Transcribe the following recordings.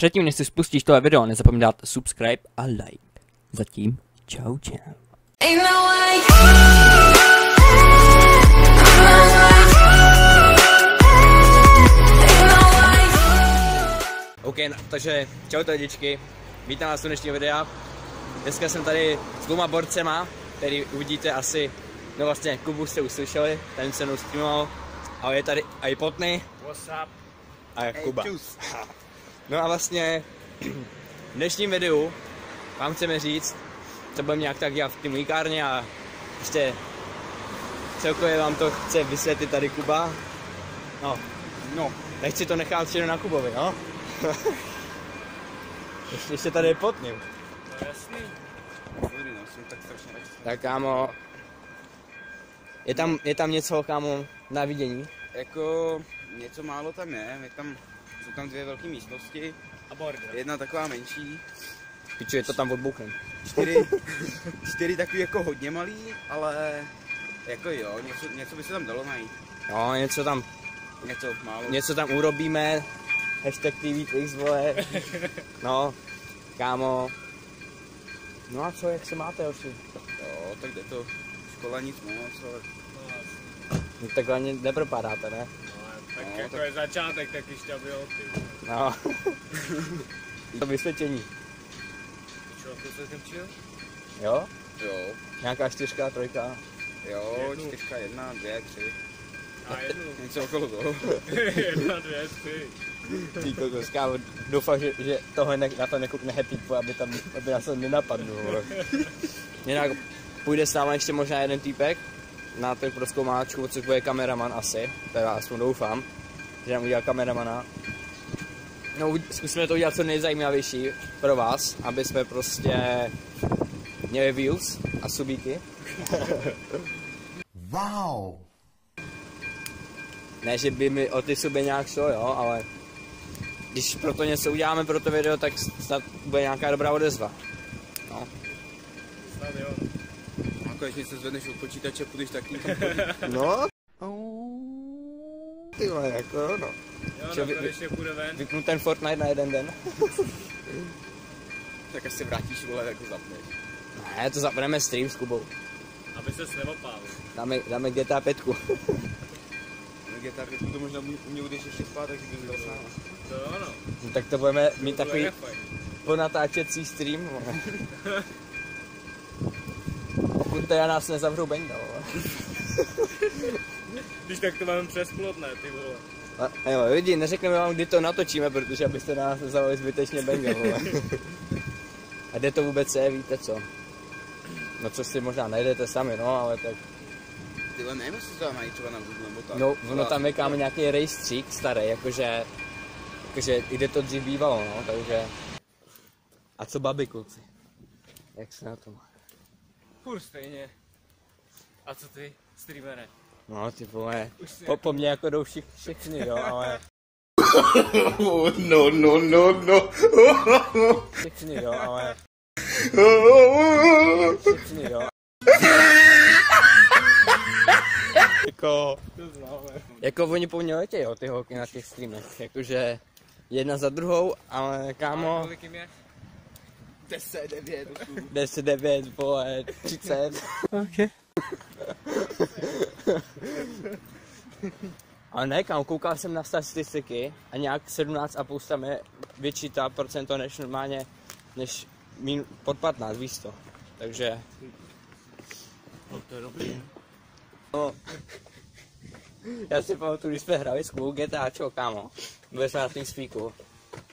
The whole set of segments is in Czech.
Předtím, než si spustíš tohle video, nezapomeň dát subscribe a like. Zatím, čau čau. Ain't no. OK, no, takže čau lidičky, vítám vás u dnešního videa. Dneska jsem tady s dvouma borcema, který uvidíte asi, no vlastně Kubu jste uslyšeli, ten se mnou streamoval, ale je tady i Potny What's up? a jak Kuba. No a vlastně v dnešním videu vám chceme říct, co budeme nějak tak dělat v té mlíkárně a prostě celkově vám to chce vysvětlit tady Kuba. No, no, nechci to nechat všechno na Kubovi, no. ještě, ještě tady je Potny. No jasný. Dobrý, no, jsem tak strašně radši. Tak kámo, je tam, je tam něco kámo na vidění? Jako něco málo tam je, je tam, jsou tam dvě velké místnosti, A border. jedna taková menší, Piču, je to tam odbouchem. čtyři, čtyři takový jako hodně malý, ale jako jo, něco, něco by se tam dalo najít, Jo, něco tam, něco málo. něco tam urobíme. Hashtag TVX, vole. No, kámo. No a co, jak se máte, hoši? Jo, tak jde to, škola nic moc, ale No, tak ani nepropadáte, ne? Tak No, jako tak- je začátek, tak ještě aby ty. No. to vysvětlení. Čo, to se? Jo? jo, Nějaká čtyřka, trojka. jo, Jednu. čtyřka, jedna, dvě, tři, A jednu. něco okolo toho. Jedna, dvě, tři. Ty kokos, kámo, doufám, že, že tohle ne, na to nekoukne Happy Boy, aby tam, aby nás to nenapadlo, vole. Jinak půjde s náma ještě možná jeden týpek na tu proskoumáčku, což bude kameraman asi, teda aspoň doufám, že nám udělá kameramana. No, zkusíme to udělat co nejzajímavější pro vás, aby jsme prostě měli views a subíky. Wow. Ne, že by mi o ty suby nějak šlo, jo, ale když pro to něco uděláme pro to video, tak snad bude nějaká dobrá odezva. No. Snad jo. Konečně se zvedneš od počítače, půjdeš tak někam No. Ty vole, jako no. Jo, Čo, no, vy- konečně půjde ven. Vypnu ten Fortnite na jeden den. tak až se vrátíš, vole, jako zapneš. Ne, to zapneme stream s Kubou. Aby ses neopálil. Dáme, dáme GTA 5. GTA 5 to možná u mě budeš ještě spát, takže bys dal sám. To jo, no. No, tak to budeme mít To takový ponatáčecí stream. teda nás nezavřou benda, vole. Když tak to máme přes plot, ne, ty vole. A, jo, lidi, neřekneme vám, kdy to natočíme, protože abyste nás nezavali zbytečně benga, vole. A kde to vůbec je, víte co? No co si možná najdete sami, no, ale tak... Ty vole, nevím, jestli to tam mají třeba na Google nebo tak. No, ono tam je kámo nějaký rejstřík starý, jakože... Jakože kde to dřív bývalo, no, takže... A co babi, kluci? Jak se na to má? Furt stejně. A co ty, streamere? No, ty vole, po, po mně jako jdou všich, všichni, jo, ale... No, no, no, no. Všichni, jo, ale... Všichni, jo. jako... Jako oni po mně letějí, jo, ty holky na těch streamech. Jakože jedna za druhou, ale kámo, Kolik jim je? 10, 9, 8. 10, 9, vole, 30. Ok. Ale ne, kámo, koukal jsem na statistiky a nějak 17,5 tam je větší ta procento než normálně, než mín, pod 15, víš to. Takže, No to je dobrý. no, já si pamatuju, když jsme hráli s Kubou GTAčko, kámo, byli jsme na tím speaku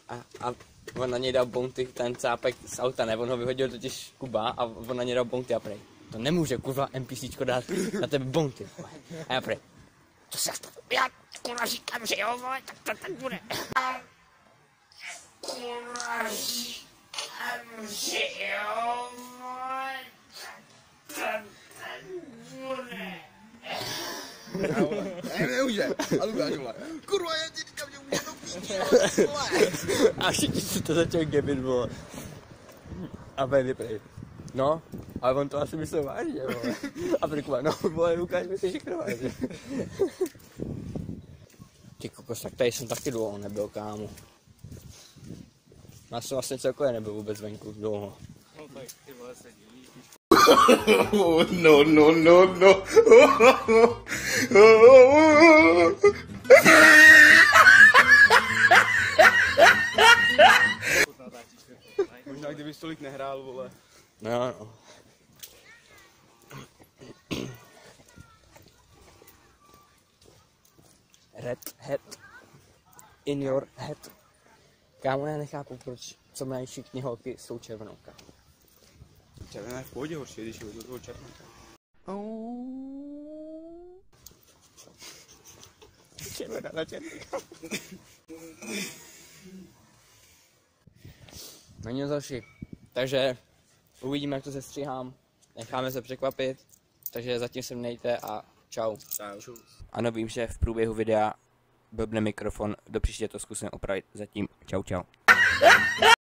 a, a on na něj dal bounty, ten cápek z auta, ne, on ho vyhodil totiž Kuba a on na něj dal bounty a prej. To nemůže kurva NPCčko dát na tebe bounty. vole. A já prej. To se já kurva říkám, že jo, vole, tak to tak bude. Kurva říkám, že jo, vole, tak to tak bude. Ne, nemůže. A Lukáš, vole. Kurva, já ti A všichni se to začal gebit, vole. A Benny prej. No, ale on to asi myslel vážně, vole. A Prikuba, no, vole, Lukáš mi to všechno vážně. Ty kokos, tak tady jsem taky dlouho nebyl, kámo. Já jsem vlastně celkově nebyl vůbec venku dlouho. No tak ty vole se divíš. no, no, no, no. Možná kdyby tolik nehrál, vole. No, no. Red head in your head. Kámo, já nechápu, proč, co mají všichni holky s tou červenou kámo. Červená je v pohodě horší, když je do toho černá. Červená na červená. Nic další. Takže uvidíme, jak to sestříhám. Necháme se překvapit. Takže zatím se mějte a čau. Čau. Ano, vím, že v průběhu videa blbne mikrofon, do příště to zkusím opravit. Zatím čau čau.